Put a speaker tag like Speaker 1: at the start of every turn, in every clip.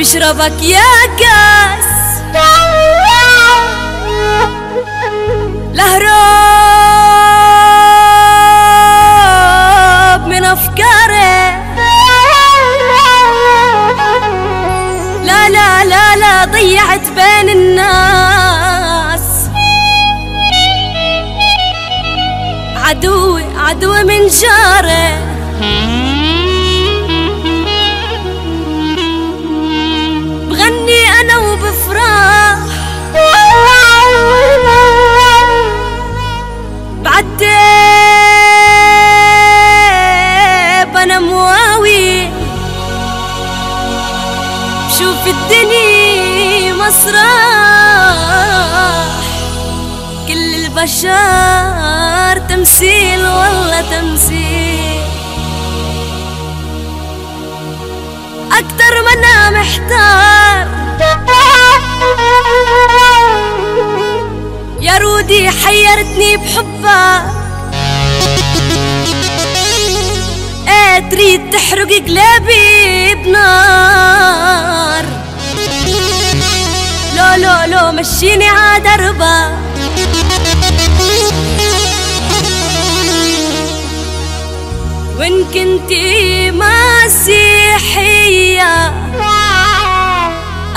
Speaker 1: اشربك يا كاس لهرب من افكاري لا لا لا لا ضيعت بين الناس. عدوي عدوي من جاري بعتب أنا مواوي. شوف الدنيا مسرح. كل البشر تمثيل والله تمثيل. أكتر ما أنا محتار. يا رودي حيرتني بحبك. إيه تريد تحرق قلبي بنار؟ لو لو لو مشيني عدربك وإن كنتي مسيحية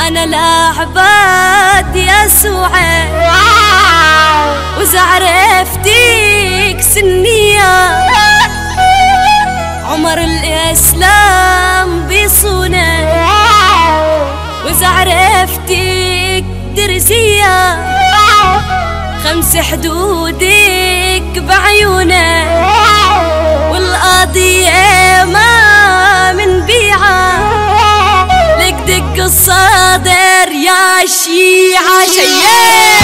Speaker 1: أنا لعبات يسوع. وإذا عرفتيك سنية. عمر الإسلام بيصونك وإذا عرفتيك درسية. خمس حدودك بعيونك والقضية ما من بيعة. لك دق الصدر يا شيعة. شيء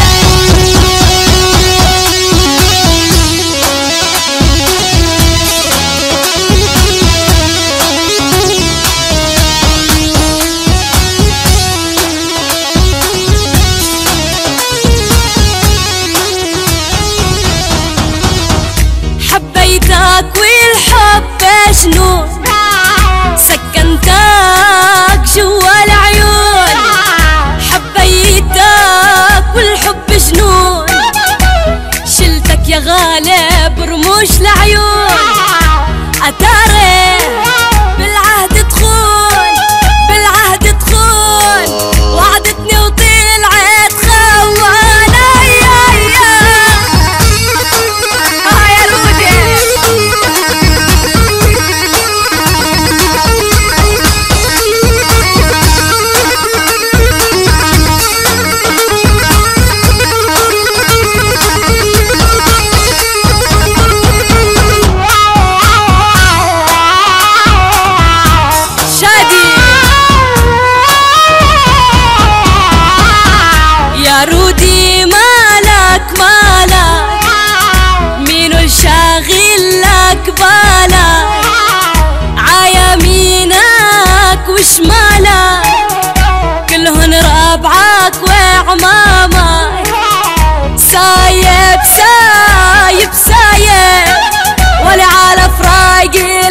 Speaker 1: I get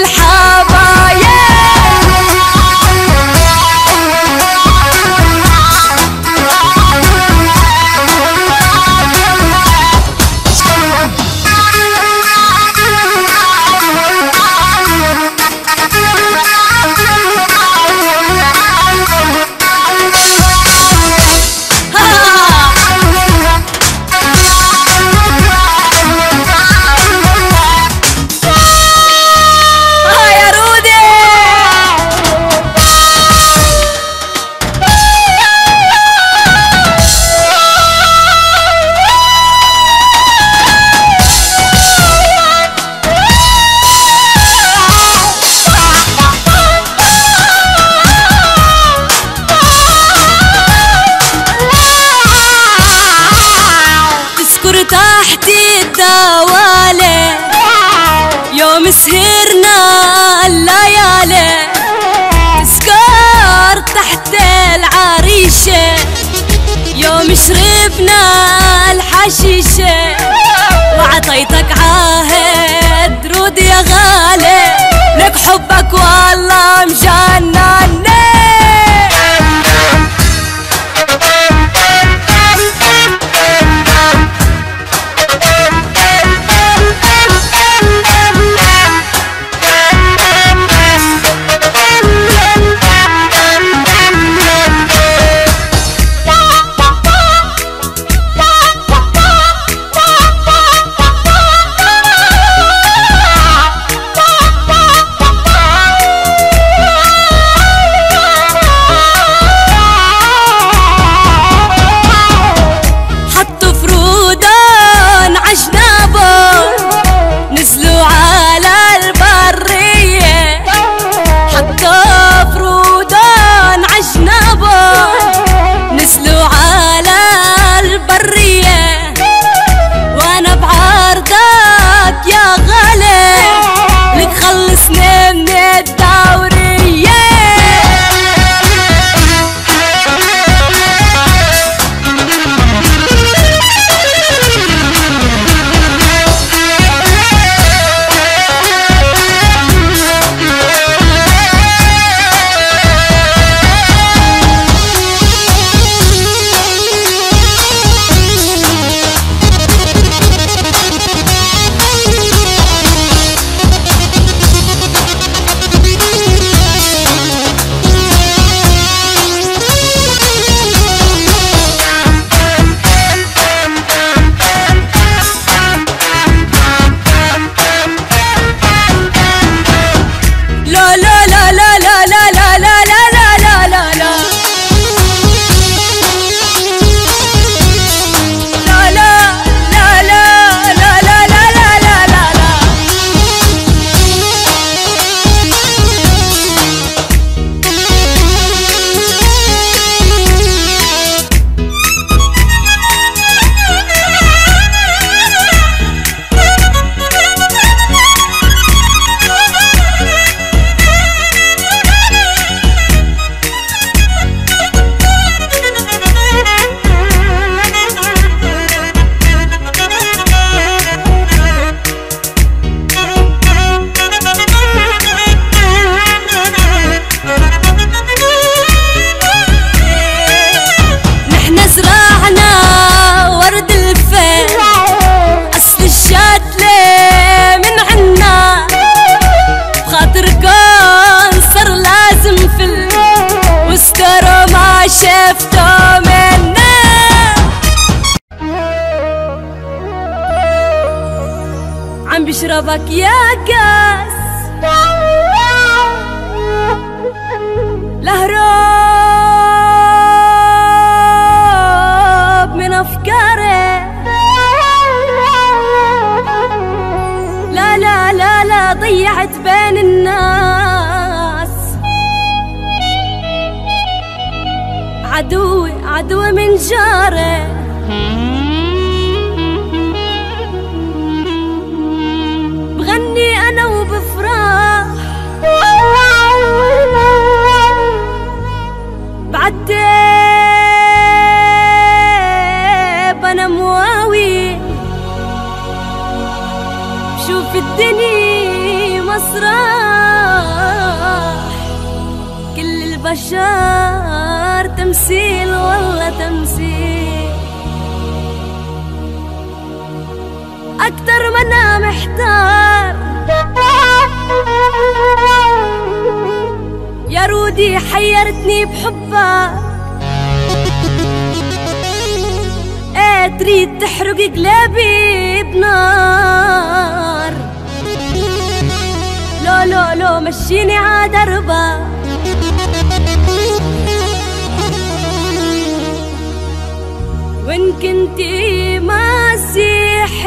Speaker 1: يوم سهرنا الليالي تذكر تحت العريشة. يوم شربنا الحشيشة وعطيتك اشربك يا كاس. لهرب من افكاري لا لا لا لا ضيعت بين الناس. عدوي عدوي من جاري بعتب أنا مواوي. شوف الدنيا مسرح. كل البشر تمثيل والله تمثيل. أكتر ما أنا محتار. يا رودي حيرتني بحبك تريد تحرق قلبي بنار. لو لو لو مشيني عدربك وإن كنتي مسيحية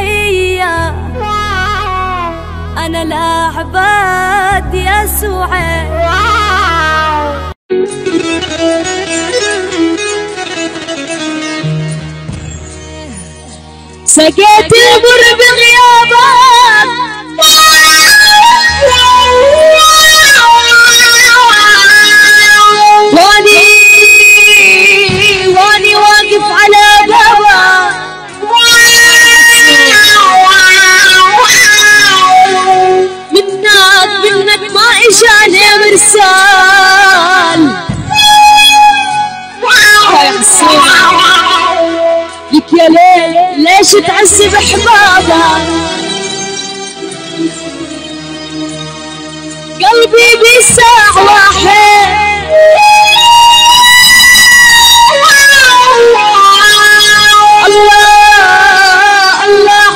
Speaker 1: أنا لعبة يسوع.
Speaker 2: سقيت بر بغيابك ليش تعذب احبابك قلبي بيساع واحد. الله الله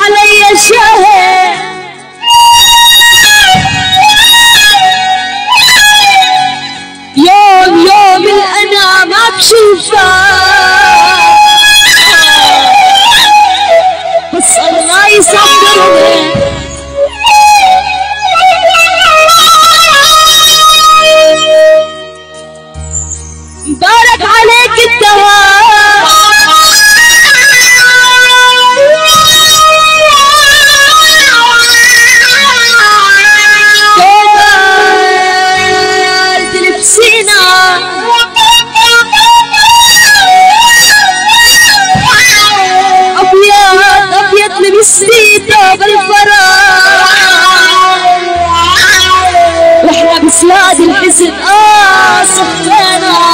Speaker 2: أسياد الحزن آه صفينا